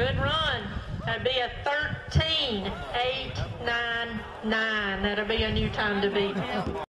Good run. That'd be a 13, 8, 9, 9. That'll be a new time to beat.